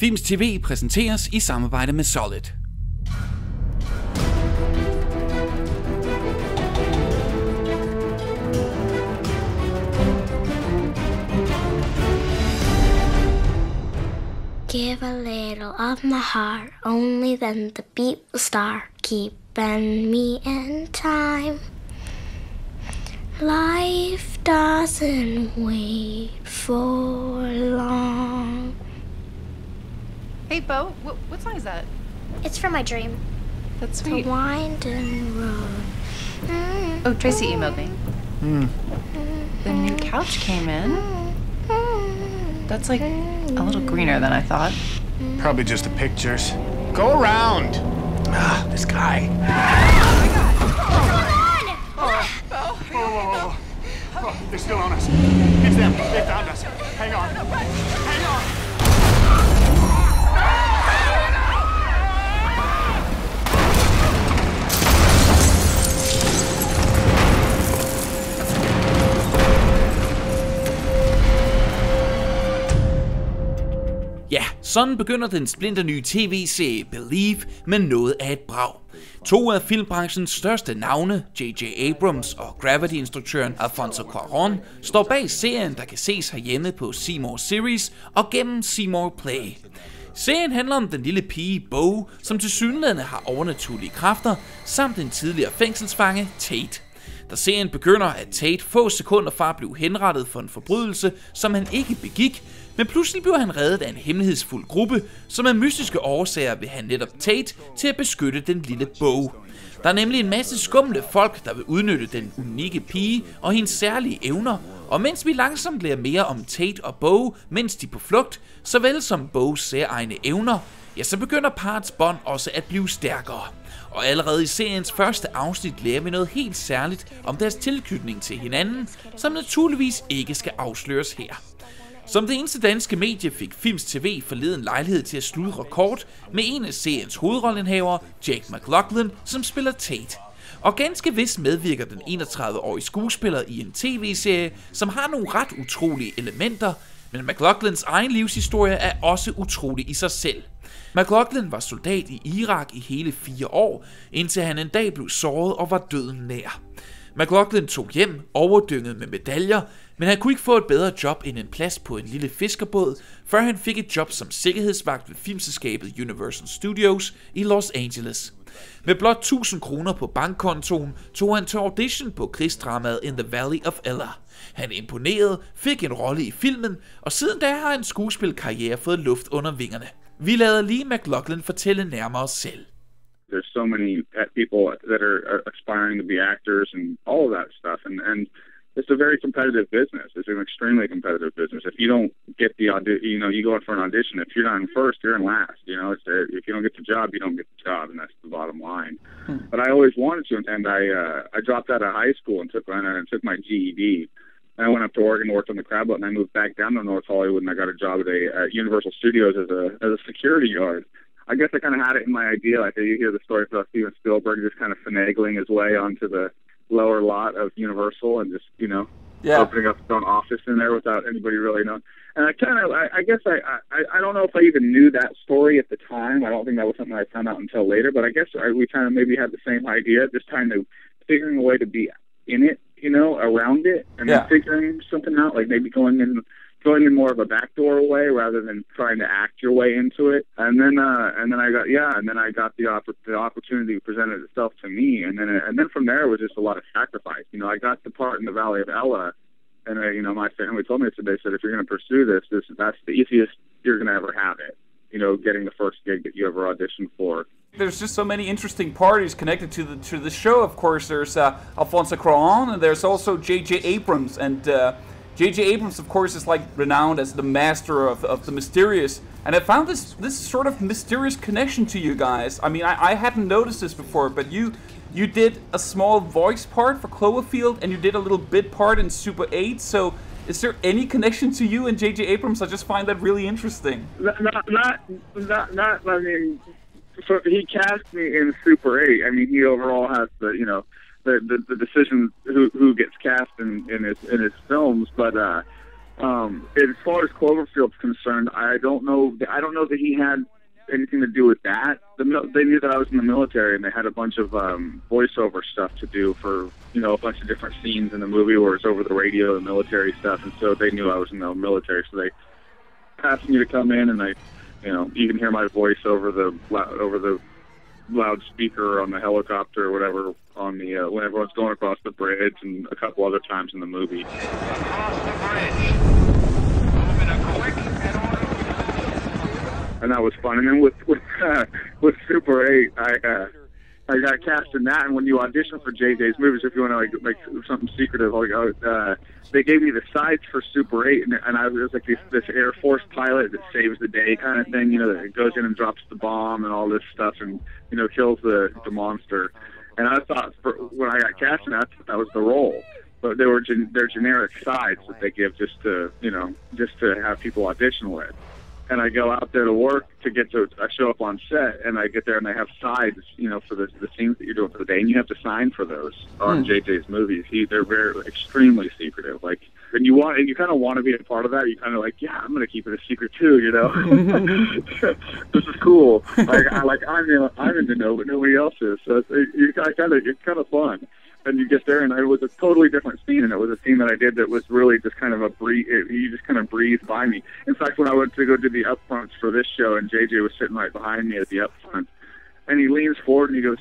Filmz TV præsenteres i samarbejde med Solid. Give a little of my heart, only then the beat will start, keeping me in time. Life doesn't wait for long. Hey, Bo, what, what song is that? It's from my dream. That's The sweet. winding road. Mm, Oh, Tracy emailed me. The new couch came in. That's like a little greener than I thought. Probably just the pictures. Go around. Ah, this guy. Oh, oh, they're still on us. It's them. They found us. Hang on. Hang on. Sådan begynder den splinter nye tv-serie Believe med noget af et brag. To af filmbranchens største navne, J.J. Abrams og Gravity-instruktøren Alfonso Cuarón, står bag serien, der kan ses herhjemme på Seymour Series og gennem Seymour Play. Serien handler om den lille pige Bo, som til synlædende har overnaturlige kræfter, samt en tidligere fængselsfange, Tate. Da serien begynder, at Tate få sekunder fra at blive henrettet for en forbrydelse, som han ikke begik, men pludselig bliver han reddet af en hemmelighedsfuld gruppe, som af mystiske årsager vil have netop Tate til at beskytte den lille bog. Der er nemlig en masse skumle folk, der vil udnytte den unikke pige og hendes særlige evner, og mens vi langsomt lærer mere om Tate og Bo, mens de er på flugt, såvel som Bo's særegne evner, ja, så begynder parts bånd også at blive stærkere. Og allerede i seriens første afsnit lærer vi noget helt særligt om deres tilknytning til hinanden, som naturligvis ikke skal afsløres her. Som det eneste danske medie fik Films TV forleden lejlighed til at slutte rekord med en af seriens hovedrollenhavere, Jake McLaughlin, som spiller Tate. Og ganske vist medvirker den 31-årige skuespiller i en tv-serie, som har nogle ret utrolige elementer, men McLaughlins egen livshistorie er også utrolig i sig selv. McLaughlin var soldat i Irak i hele fire år, indtil han en dag blev såret og var døden nær. McLaughlin tog hjem, overdynget med medaljer, men han kunne ikke få et bedre job end en plads på en lille fiskerbåd, før han fik et job som sikkerhedsvagt ved filmselskabet Universal Studios i Los Angeles. Med blot 1000 kroner på bankkontoen tog han til audition på krigsdramaet In the Valley of Ella. Han imponerede, fik en rolle i filmen, og siden da har en skuespilkarriere fået luft under vingerne. Vi lader lige McLaughlin fortælle nærmere selv. there's so many uh, people that are, are aspiring to be actors and all of that stuff and and it's a very competitive business it's an extremely competitive business if you don't get the audi- you know you go in for an audition if you're not in first you're in last you know it's uh, if you don't get the job you don't get the job and that's the bottom line but i always wanted to and i uh i dropped out of high school and took and I took my ged and I went up to Oregon, worked on the crab boat, and I moved back down to North Hollywood, and I got a job at a at Universal Studios as a as a security guard. I guess I kind of had it in my idea. Like you hear the story about Steven Spielberg just kind of finagling his way onto the lower lot of Universal and just you know Yeah. opening up his own office in there without anybody really knowing. And I kind of, I, I guess I, I, I don't know if I even knew that story at the time. I don't think that was something I found out until later. But I guess I, we kind of maybe had the same idea, just kind of figuring a way to be in it, you know, around it, and Yeah. then figuring something out, like maybe going in going in more of a backdoor way rather than trying to act your way into it. And then uh and then I got yeah, and then I got the oppor- the opportunity presented itself to me and then and then from there it was just a lot of sacrifice. You know, I got the part in the Valley of Ella and uh, you know my family told me so they said if you're going to pursue this this that's the easiest you're going to ever have it. You know, getting the first gig that you ever auditioned for. There's just so many interesting parties connected to the to the show. Of course, there's uh, Alfonso Cuarón, and there's also J.J. Abrams, and uh, J.J. Abrams, of course, is like renowned as the master of, of the mysterious. And I found this this sort of mysterious connection to you guys. I mean, I, I hadn't noticed this before, but you you did a small voice part for Cloverfield, and you did a little bit part in Super 8. So, is there any connection to you and J.J. Abrams? I just find that really interesting. Not not not not, I mean so he cast me in Super Eight. I mean he overall has the you know the the, the decision who who gets cast in, in his in his films, but uh Um, as far as Cloverfield's concerned, I don't know. I don't know that he had anything to do with that. The, they knew that I was in the military, and they had a bunch of um, voiceover stuff to do for you know a bunch of different scenes in the movie where it's over the radio, the military stuff, and so they knew I was in the military, so they asked me to come in, and I, you know, you can hear my voice over the over the loudspeaker on the helicopter or whatever on the uh, when everyone's going across the bridge, and a couple other times in the movie. And that was fun. And then with with uh, with Super Eight, I uh, I got cast in that. And when you audition for JJ's movies, if you want to like make something secretive, like uh, they gave me the sides for Super Eight, and, and I was like this, this Air Force pilot that saves the day kind of thing. You know, that goes in and drops the bomb and all this stuff, and you know kills the the monster. And I thought for, when I got cast in that, that was the role. But they were gen- they're generic sides that they give just to you know just to have people audition with and I go out there to work to get to. I show up on set, and I get there, and they have sides, you know, for the the scenes that you're doing for the day, and you have to sign for those on hmm. JJ's movies. He, they're very extremely secretive. Like, and you want, and you kind of want to be a part of that. You kind of like, yeah, I'm going to keep it a secret too, you know. this is cool. Like, I like I'm in, I'm in the know, but nobody else is. So it's, it, you kind of it's kind of fun and you get there, and it was a totally different scene, and it was a scene that I did that was really just kind of a breeze. You just kind of breathed by me. In fact, when I went to go do the upfronts for this show, and JJ was sitting right behind me at the upfront, and he leans forward and he goes,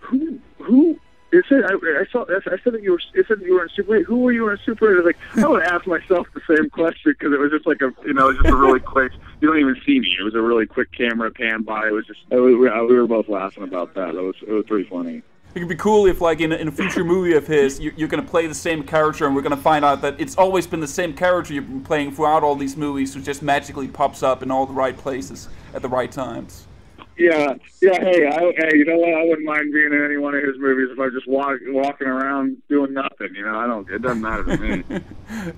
"Who? Who?" It said I, I saw. I said that you were. It said that you were in Super 8. Who were you in Super 8? I was like, I would ask myself the same question because it was just like a, you know, it was just a really quick. You don't even see me. It was a really quick camera pan by. It was just. It we were both laughing about that. It was. It was pretty funny. It could be cool if, like, in a, in a future movie of his, you're, you're going to play the same character, and we're going to find out that it's always been the same character you've been playing throughout all these movies, who just magically pops up in all the right places at the right times. Yeah, yeah. Hey, I, hey, you know what? I wouldn't mind being in any one of his movies if I just walk walking around doing nothing. You know, I don't. It doesn't matter to me.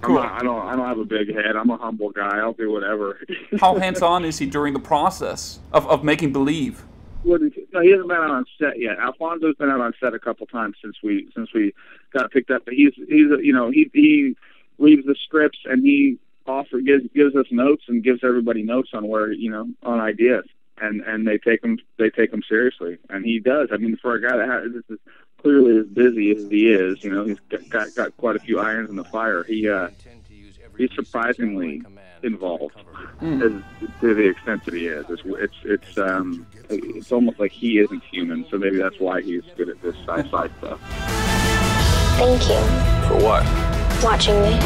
I'm not, I don't. I don't have a big head. I'm a humble guy. I'll do whatever. How hands-on is he during the process of, of making believe? Wouldn't. No, he hasn't been out on set yet. Alfonso's been out on set a couple times since we since we got picked up. But he's he's you know he he reads the scripts and he offer gives gives us notes and gives everybody notes on where you know on ideas and and they take them they take them seriously and he does. I mean, for a guy that has this is clearly as busy as he is, you know, he's got got, got quite a few irons in the fire. He uh he's surprisingly involved as, to the extent that he is. It's it's it's um it's almost like he isn't human, so maybe that's why he's good at this sci-fi stuff. Thank you For what? watching me.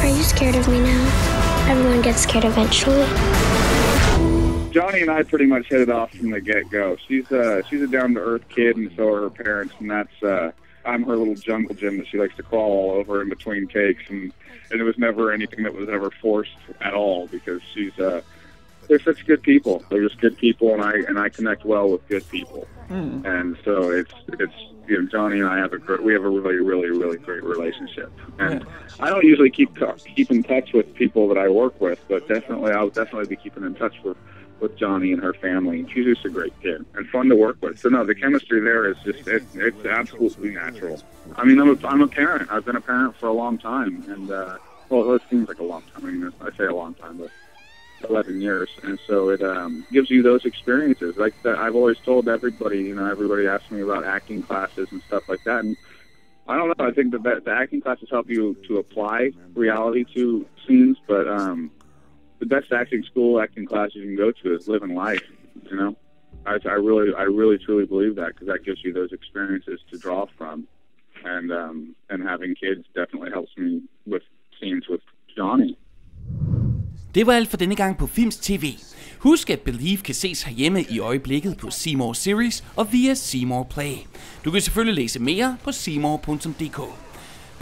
Are you scared of me now? Everyone gets scared eventually. Johnny and I pretty much hit it off from the get-go. She's a she's a down-to-earth kid, and so are her parents, and that's uh I'm her little jungle gym that she likes to crawl all over in between cakes, and and it was never anything that was ever forced at all because she's uh they're such good people. They're just good people, and I and I connect well with good people, and so it's it's you know Johnny and I have a great, we have a really really really great relationship, and I don't usually keep keep in touch with people that I work with, but definitely I'll definitely be keeping in touch with with Johnny and her family. And She's just a great kid and fun to work with. So no, the chemistry there is just it, it's absolutely natural. I mean, I'm a, I'm a parent. I've been a parent for a long time, and uh, well, it seems like a long time. I mean, I say a long time, but 11 years, and so it um, gives you those experiences. Like that, I've always told everybody. You know, everybody asks me about acting classes and stuff like that, and I don't know. I think that the acting classes help you to apply reality to scenes, but um, the best acting school, acting class you can go to is living life. You know, I, I really, I really, truly believe that because that gives you those experiences to draw from, and um, and having kids definitely helps me with scenes with Johnny. Det var alt for denne gang på Films TV. Husk at Believe kan ses herhjemme i øjeblikket på Seymour Series og via Seymour Play. Du kan selvfølgelig læse mere på seymour.dk.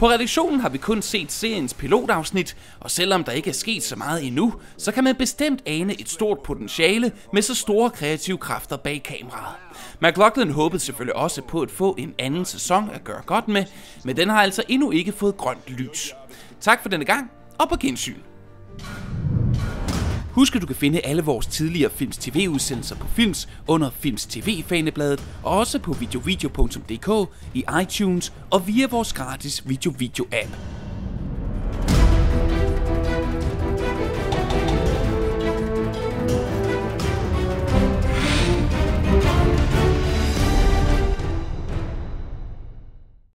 På redaktionen har vi kun set seriens pilotafsnit, og selvom der ikke er sket så meget endnu, så kan man bestemt ane et stort potentiale med så store kreative kræfter bag kameraet. McLaughlin håbede selvfølgelig også på at få en anden sæson at gøre godt med, men den har altså endnu ikke fået grønt lys. Tak for denne gang, og på gensyn. Husk at du kan finde alle vores tidligere Films TV-udsendelser på Films under Films TV-fanebladet, og også på videovideo.dk, i iTunes og via vores gratis video-video-app.